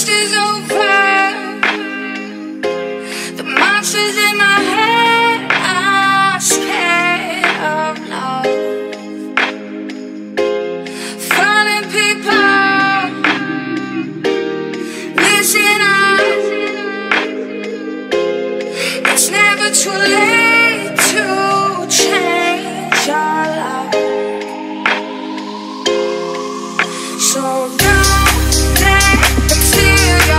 quest is over. The monsters in my head are scared of love. Funny people, listen up. It's never too late. So down.